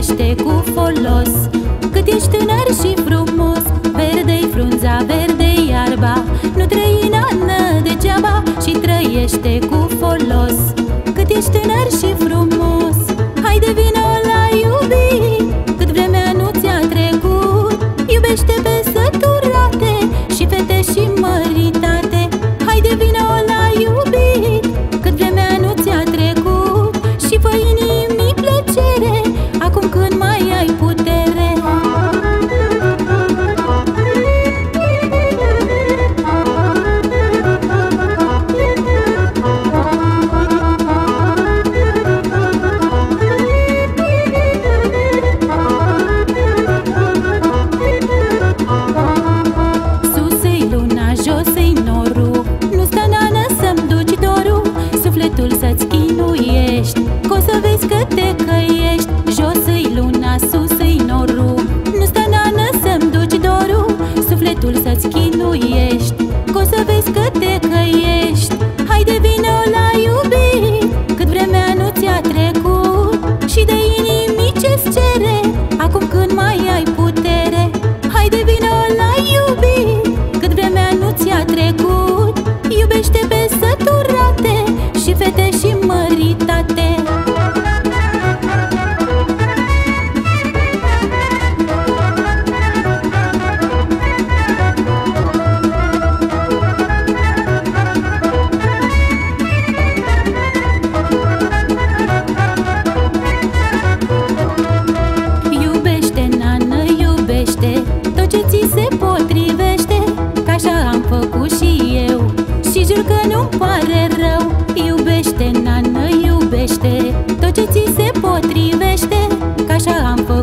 trăiește cu folos. Cât ești tânăr și frumos Verde-i frunza, verde iarba. Nu trăi nană degeaba Și trăiește cu să-ți chinuiești Că o să vezi că te căiești. Haide vină la iubit Cât vremea nu ți-a trecut. Și de inimii ce-ți cere Acum când mai ai putere. Haide vină la iubit Cât vremea nu ți-a trecut Sigur că nu-mi pare rău Iubește, nană, iubește. Tot ce ți se potrivește ca așa am făcut